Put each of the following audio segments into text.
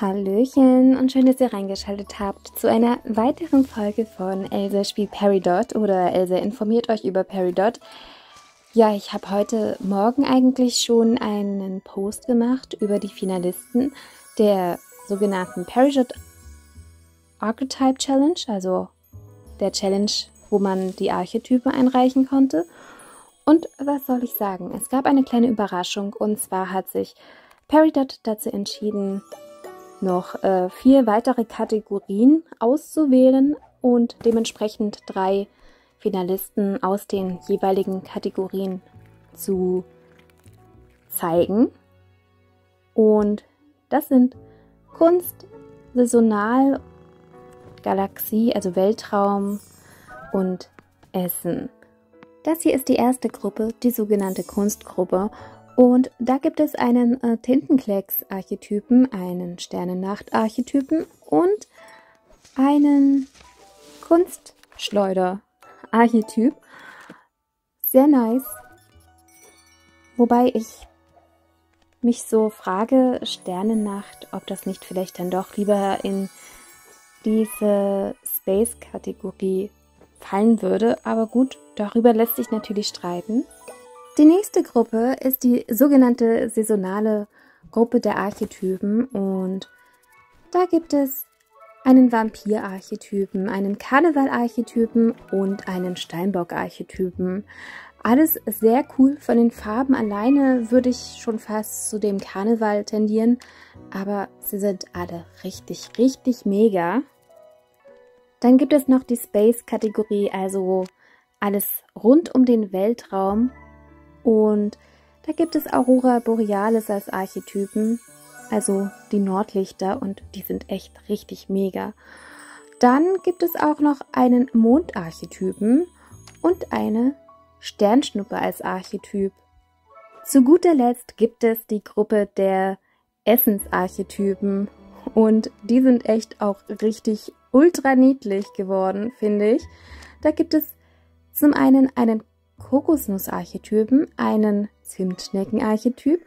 Hallöchen und schön, dass ihr reingeschaltet habt zu einer weiteren Folge von Elsa spielt Peridot oder Elsa informiert euch über Peridot. Ja, ich habe heute Morgen eigentlich schon einen Post gemacht über die Finalisten der sogenannten Peridot Archetype Challenge, also der Challenge, wo man die Archetypen einreichen konnte. Und was soll ich sagen? Es gab eine kleine Überraschung und zwar hat sich Peridot dazu entschieden, noch äh, vier weitere Kategorien auszuwählen und dementsprechend drei Finalisten aus den jeweiligen Kategorien zu zeigen. Und das sind Kunst, Saisonal, Galaxie, also Weltraum und Essen. Das hier ist die erste Gruppe, die sogenannte Kunstgruppe. Und da gibt es einen äh, Tintenklecks-Archetypen, einen Sternennacht-Archetypen und einen Kunstschleuder-Archetyp. Sehr nice. Wobei ich mich so frage, Sternennacht, ob das nicht vielleicht dann doch lieber in diese Space-Kategorie fallen würde. Aber gut, darüber lässt sich natürlich streiten. Die nächste Gruppe ist die sogenannte saisonale Gruppe der Archetypen und da gibt es einen Vampir-Archetypen, einen Karneval-Archetypen und einen Steinbock-Archetypen. Alles sehr cool. Von den Farben alleine würde ich schon fast zu dem Karneval tendieren, aber sie sind alle richtig, richtig mega. Dann gibt es noch die Space-Kategorie, also alles rund um den Weltraum und da gibt es Aurora Borealis als Archetypen, also die Nordlichter und die sind echt richtig mega. Dann gibt es auch noch einen Mondarchetypen und eine Sternschnuppe als Archetyp. Zu guter Letzt gibt es die Gruppe der Essensarchetypen und die sind echt auch richtig ultra niedlich geworden, finde ich. Da gibt es zum einen einen Kokosnussarchetypen, einen Zimtschneckenarchetyp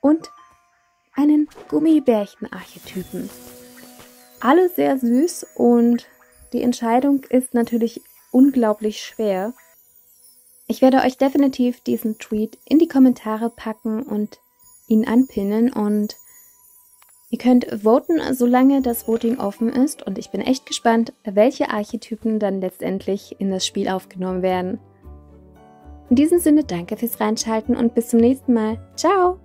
und einen Gummibärchenarchetypen. Alle sehr süß und die Entscheidung ist natürlich unglaublich schwer. Ich werde euch definitiv diesen Tweet in die Kommentare packen und ihn anpinnen und ihr könnt voten, solange das Voting offen ist und ich bin echt gespannt, welche Archetypen dann letztendlich in das Spiel aufgenommen werden. In diesem Sinne danke fürs Reinschalten und bis zum nächsten Mal. Ciao!